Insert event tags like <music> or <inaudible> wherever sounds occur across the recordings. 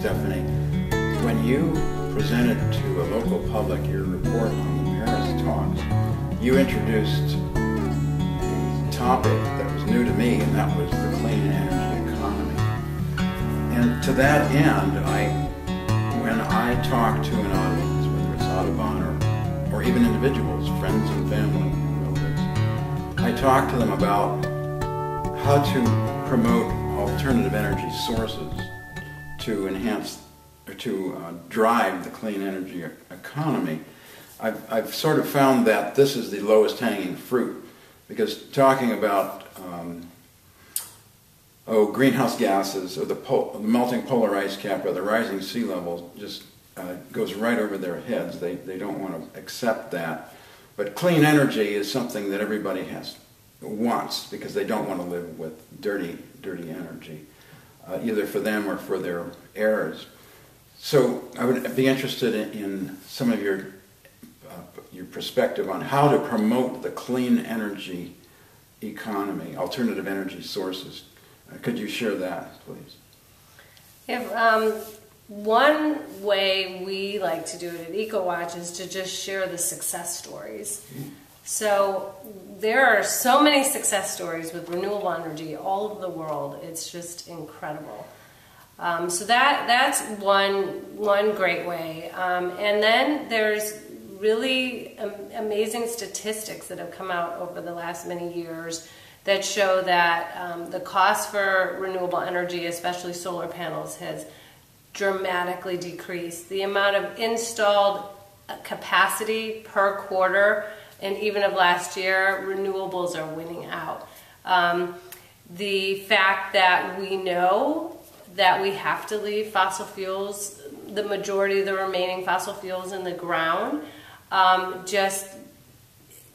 Stefanie. When you presented to a local public your report on the Paris talks, you introduced a topic that was new to me, and that was the clean energy economy. And to that end, I, when I talk to an audience, whether it's Audubon or, or even individuals, friends and family, relatives, I talk to them about how to promote alternative energy sources to enhance or to uh, drive the clean energy economy, I've, I've sort of found that this is the lowest hanging fruit because talking about um, oh greenhouse gases or the, pol- the, melting polar ice cap or the rising sea levels just uh, goes right over their heads. They, they don't want to accept that. But clean energy is something that everybody has wants because they don't want to live with dirty, dirty energy, uh, either for them or for their heirs. So I would be interested in, in some of your uh, your perspective on how to promote the clean energy economy, alternative energy sources. Uh, could you share that, please? If, um, one way we like to do it at EcoWatch is to just share the success stories. Mm. So there are so many success stories with renewable energy all over the world. It's just incredible. Um, so that that's one one great way. Um, and then there's really amazing statistics that have come out over the last many years that show that um, the cost for renewable energy, especially solar panels, has dramatically decreased. The amount of installed capacity per quarter and even of last year, renewables are winning out. Um, the fact that we know that we have to leave fossil fuels, the majority of the remaining fossil fuels in the ground, um, just,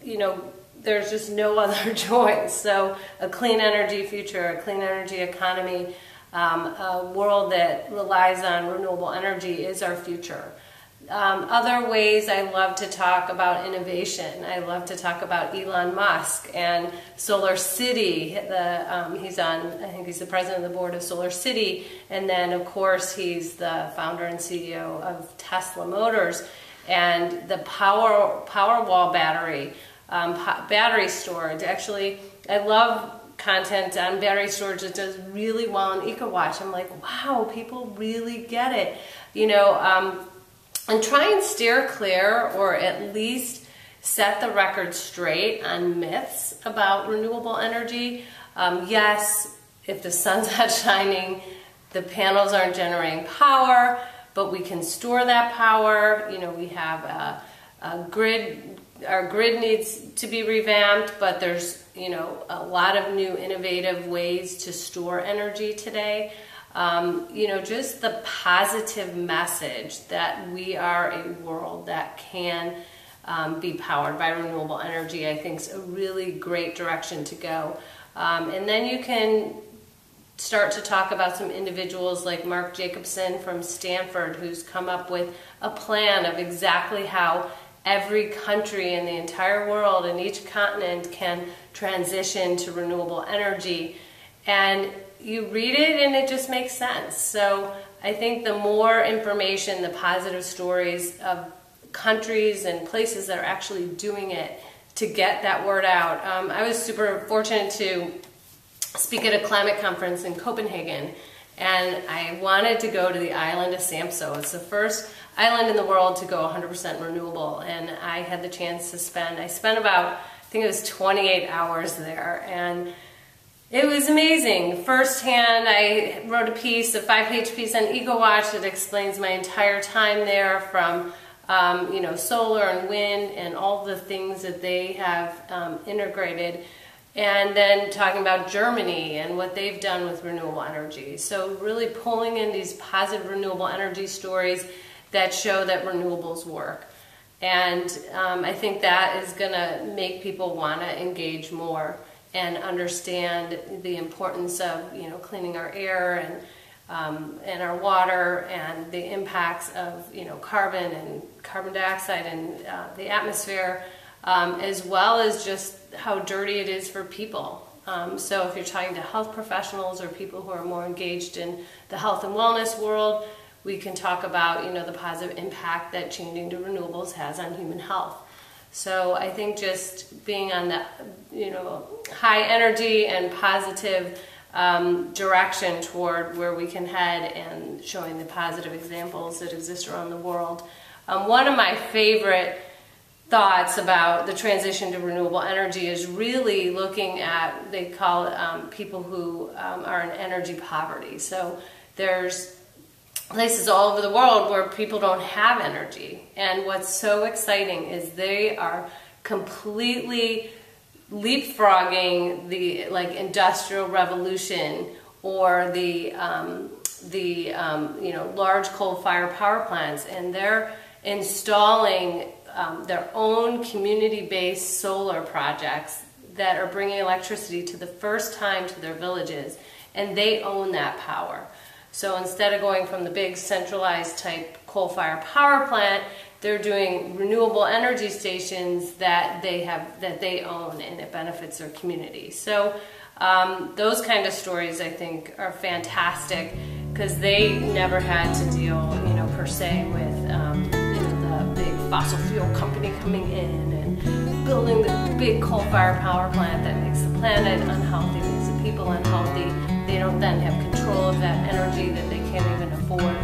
you know, there's just no <laughs> other choice. So, a clean energy future, a clean energy economy, um, a world that relies on renewable energy is our future. Um, other ways I love to talk about innovation. I love to talk about Elon Musk and Solar City. The, um, he's on, I think he's the president of the board of Solar City, and then of course he's the founder and CEO of Tesla Motors. And the power Powerwall battery, um, battery storage. Actually, I love content on battery storage that does really well on EcoWatch. I'm like, wow, people really get it. You know um, and try and steer clear or at least set the record straight on myths about renewable energy. Um, yes, if the sun's <laughs> not shining, the panels aren't generating power, but we can store that power. You know, we have a, a grid, our grid needs to be revamped, but there's, you know, a lot of new innovative ways to store energy today. Um, you know, just the positive message that we are a world that can um, be powered by renewable energy, I think is a really great direction to go. Um, and then you can start to talk about some individuals like Mark Jacobson from Stanford, who's come up with a plan of exactly how every country in the entire world and each continent can transition to renewable energy. And you read it and it just makes sense. So I think the more information, the positive stories of countries and places that are actually doing it to get that word out. Um, I was super fortunate to speak at a climate conference in Copenhagen and I wanted to go to the island of Samso. It's the first island in the world to go 100% renewable and I had the chance to spend, I spent about, I think it was 28 hours there and it was amazing. Firsthand, I wrote a piece, a five-page piece on EcoWatch that explains my entire time there from um, you know, solar and wind and all the things that they have um, integrated. And then talking about Germany and what they've done with renewable energy. So really pulling in these positive renewable energy stories that show that renewables work. And um, I think that is going to make people want to engage more and understand the importance of you know cleaning our air and um, and our water and the impacts of you know carbon and carbon dioxide in uh, the atmosphere, um, as well as just how dirty it is for people. Um, so if you're talking to health professionals or people who are more engaged in the health and wellness world, we can talk about you know the positive impact that changing to renewables has on human health. So I think just being on the you know high energy and positive um, direction toward where we can head and showing the positive examples that exist around the world. Um, one of my favorite thoughts about the transition to renewable energy is really looking at they call it um, people who um, are in energy poverty. So there's places all over the world where people don't have energy, and what's so exciting is they are completely leapfrogging the like industrial revolution or the um, the um, you know large coal fire power plants, and they're installing um, their own community-based solar projects that are bringing electricity to the first time to their villages, and they own that power. So instead of going from the big centralized type coal fire power plant, they're doing renewable energy stations that they have that they own and it benefits their community. So um, those kind of stories I think are fantastic because they never had to deal, you know, per se with um, the big fossil fuel company coming in and building the big coal fire power plant that makes the planet unhealthy, makes the people unhealthy. They don't then have control of that energy that they can't even afford.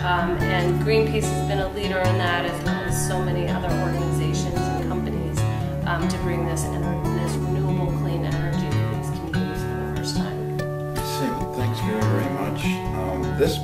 Um, and Greenpeace has been a leader in that as well as so many other organizations and companies um, to bring this, this renewable clean energy to these communities for the first time. Sim, thanks very, very much. Um, this